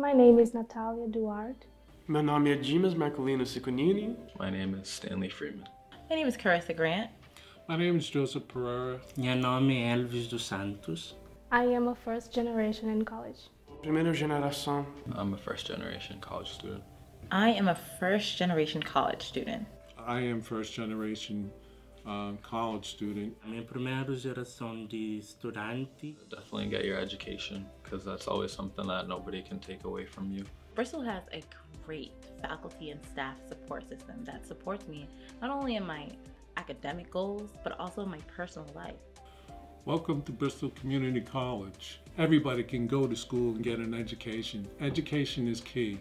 My name is Natalia Duarte. Meu nome é Dimas Marcolino Ciconini. My name is Stanley Freeman. My name is Carissa Grant. My name is Joseph Pereira. Meu nome é Elvis dos Santos. I am a first generation in college. Primeira geração. I'm a first generation college student. I am a first generation college student. I am first generation um, college student. Minha primeira geração de estudante. Definitely get your education because that's always something that nobody can take away from you. Bristol has a great faculty and staff support system that supports me not only in my academic goals, but also in my personal life. Welcome to Bristol Community College. Everybody can go to school and get an education. Education is key.